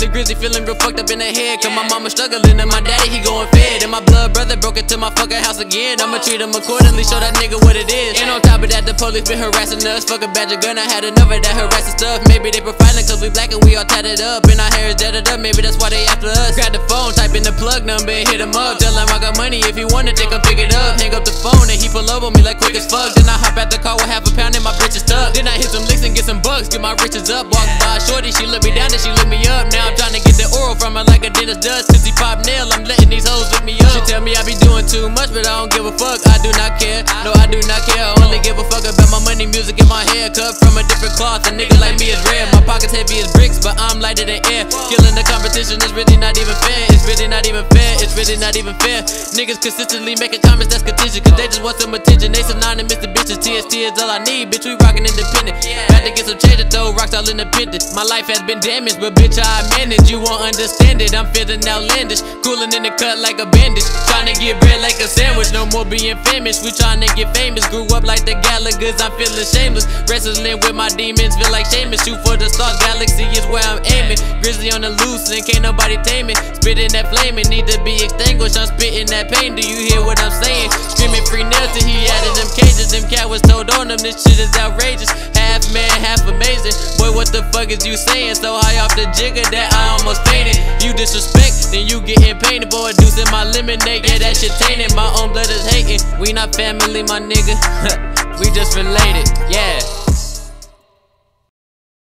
he feeling real fucked up in the head. Cause my mama struggling and my daddy, he going fed. And my blood brother broke into my fucking house again. I'ma treat him accordingly, show that nigga what it is. And on top of that, the police been harassing us. Fuck a badger gun, I had enough of that harassing stuff. Maybe they profiling cause we black and we all tatted up. And our hair is jetted up, maybe that's why they after us. Grab the phone, type in the plug number and hit him up. Tell him I got money if want it, they come pick it up. Hang up the phone and he pull over me like quick as fuck. Then I hop out the car with half a pound and my bitches tucked. Then I hit some licks and get some bucks, get my riches up. Walk shorty, she look me down, then she look me up. Now I'm trying to get the oral from her like a dentist does. Since he pop nail, I'm letting these hoes look me up. She tell me I be doing too much, but I don't give a fuck. I do not care. No, I do not care. I only give a fuck about my money, music, and my hair. Cut from a different cloth. A nigga like me is rare. My pockets heavy as bricks, but I'm lighter than air. Killing the competition is really not even fair. It's really not even fair. It's really not even fair. Niggas consistently making comments that's contentious, cause they just want some attention. They synonymous to bitches. TST is all I need, bitch. We rockin' independent. Had to get some change to throw rocks all independent. My life has been damaged, but bitch, I manage. You won't understand it. I'm feeling outlandish. Cooling in the cut like a bandage. Trying to get bread like a sandwich. No more being famous. We trying to get famous. Grew up like the Gallagher's. I'm feeling shameless. Wrestling with my demons. Feel like Sheamus. Shoot for the stars. Galaxy is where I'm aiming. Grizzly on the loose and can't nobody tame it. Spitting that flame and need to be extinguished. I'm spitting that pain. Do you hear what I'm saying? Screaming free till he added them cages. Them cat was told on them. This shit is outrageous. Half man, half amazing. Boy, what the fuck is you saying? So high off the jigger that I almost fainted. You disrespect, then you getting painted. Boy, deucing my lemonade. Yeah, that shit tainted. My own blood is hating. We not family, my nigga. we just related.